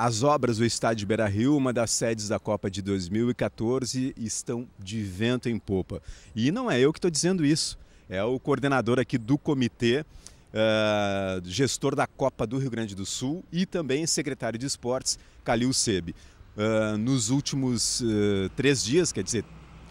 As obras do estádio Beira-Rio, uma das sedes da Copa de 2014, estão de vento em popa. E não é eu que estou dizendo isso, é o coordenador aqui do comitê, uh, gestor da Copa do Rio Grande do Sul e também secretário de esportes, Calil Sebe. Uh, nos últimos uh, três dias, quer dizer,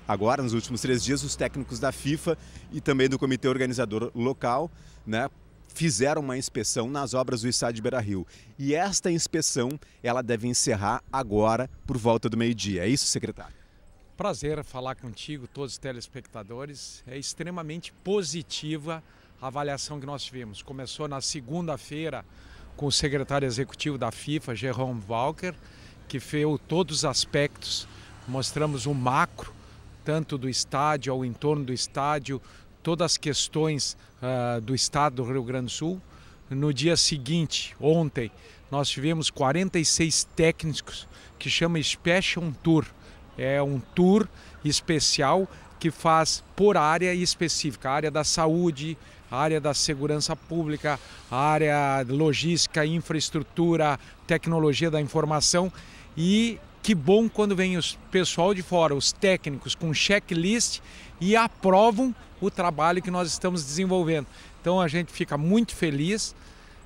agora nos últimos três dias, os técnicos da FIFA e também do comitê organizador local né, fizeram uma inspeção nas obras do estádio Beira-Rio. E esta inspeção, ela deve encerrar agora por volta do meio-dia. É isso, secretário? Prazer falar contigo, todos os telespectadores. É extremamente positiva a avaliação que nós tivemos. Começou na segunda-feira com o secretário executivo da FIFA, Jerome Walker, que fez todos os aspectos. Mostramos o macro, tanto do estádio ao entorno do estádio, todas as questões uh, do estado do Rio Grande do Sul. No dia seguinte, ontem, nós tivemos 46 técnicos que chama Special Tour. É um tour especial que faz por área específica, a área da saúde, a área da segurança pública, a área logística, infraestrutura, tecnologia da informação e que bom quando vem o pessoal de fora, os técnicos, com checklist e aprovam o trabalho que nós estamos desenvolvendo. Então a gente fica muito feliz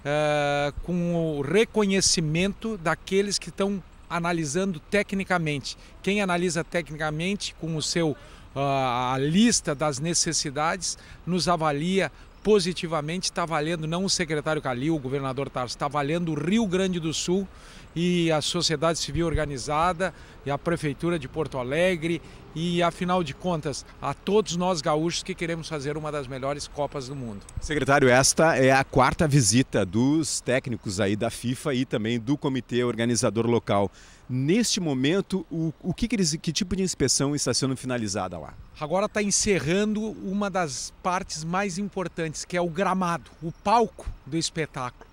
uh, com o reconhecimento daqueles que estão analisando tecnicamente. Quem analisa tecnicamente com o seu uh, a lista das necessidades nos avalia positivamente está valendo não o secretário Calil, o governador Tarso, está valendo o Rio Grande do Sul e a sociedade civil organizada e a prefeitura de Porto Alegre e afinal de contas a todos nós gaúchos que queremos fazer uma das melhores copas do mundo. Secretário, esta é a quarta visita dos técnicos aí da FIFA e também do comitê organizador local. Neste momento, o, o que, que, eles, que tipo de inspeção está sendo finalizada lá? Agora está encerrando uma das partes mais importantes, que é o gramado, o palco do espetáculo.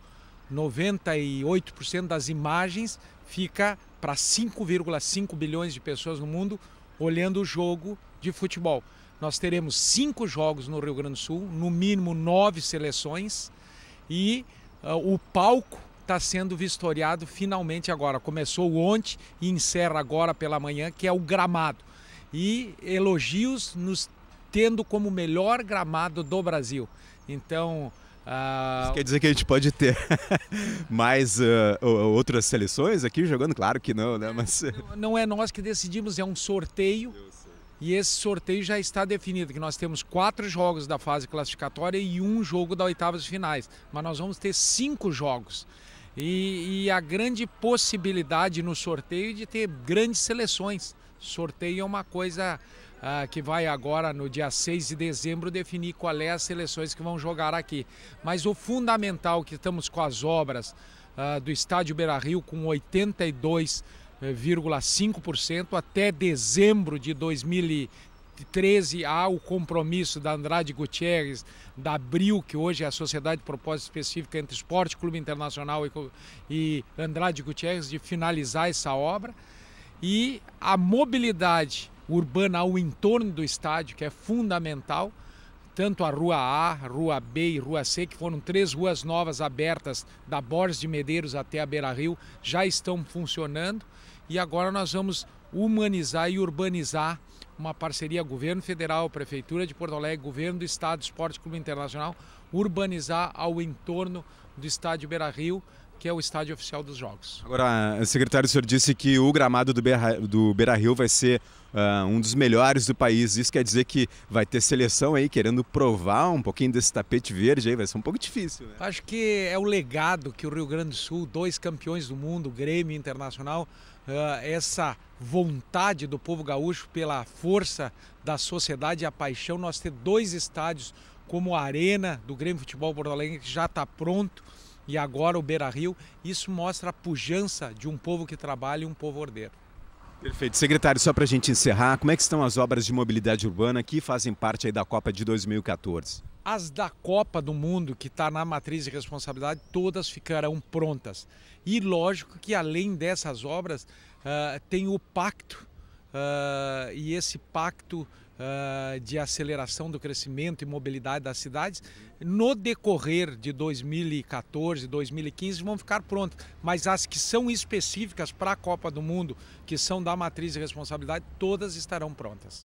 98% das imagens fica para 5,5 bilhões de pessoas no mundo olhando o jogo de futebol. Nós teremos cinco jogos no Rio Grande do Sul, no mínimo nove seleções, e uh, o palco está sendo vistoriado finalmente agora. Começou ontem e encerra agora pela manhã, que é o gramado. E elogios nos tendo como melhor gramado do Brasil. Então. Uh... Isso quer dizer que a gente pode ter mais uh, outras seleções aqui jogando? Claro que não, né? Mas... Não é nós que decidimos, é um sorteio. E esse sorteio já está definido, que nós temos quatro jogos da fase classificatória e um jogo da oitavas de finais. Mas nós vamos ter cinco jogos. E, e, a grande possibilidade no sorteio de ter grandes seleções. Sorteio é uma coisa ah, que vai agora no dia 6 de dezembro definir qual é as seleções que vão jogar aqui. Mas o fundamental que estamos com as obras ah, do Estádio Beira Rio com 82,5% até dezembro de 2020 13 há o compromisso da Andrade Gutierrez, da Abril, que hoje é a Sociedade de Propósito Específica entre Esporte Clube Internacional e Andrade Gutierrez, de finalizar essa obra. E a mobilidade urbana ao entorno do estádio, que é fundamental, tanto a Rua A, Rua B e Rua C, que foram três ruas novas abertas da Borges de Medeiros até a Beira Rio, já estão funcionando. E agora nós vamos humanizar e urbanizar uma parceria governo federal, prefeitura de Porto Alegre, governo do estado, Esporte Clube Internacional, urbanizar ao entorno do estádio Beira-Rio, que é o estádio oficial dos jogos. Agora, secretário, o senhor disse que o gramado do Beira, do Beira-Rio vai ser uh, um dos melhores do país. Isso quer dizer que vai ter seleção aí querendo provar um pouquinho desse tapete verde aí, vai ser um pouco difícil. Né? Acho que é o legado que o Rio Grande do Sul, dois campeões do mundo, Grêmio Internacional, uh, essa vontade do povo gaúcho pela força da sociedade e a paixão, nós ter dois estádios como a Arena do Grêmio Futebol Porto Alegre, que já está pronto, e agora o Beira Rio, isso mostra a pujança de um povo que trabalha e um povo ordeiro. Perfeito. Secretário, só para a gente encerrar, como é que estão as obras de mobilidade urbana que fazem parte aí da Copa de 2014? As da Copa do Mundo, que está na matriz de responsabilidade, todas ficarão prontas. E lógico que além dessas obras, uh, tem o pacto, uh, e esse pacto uh, de aceleração do crescimento e mobilidade das cidades. No decorrer de 2014, 2015 vão ficar prontas, mas as que são específicas para a Copa do Mundo, que são da matriz de responsabilidade, todas estarão prontas.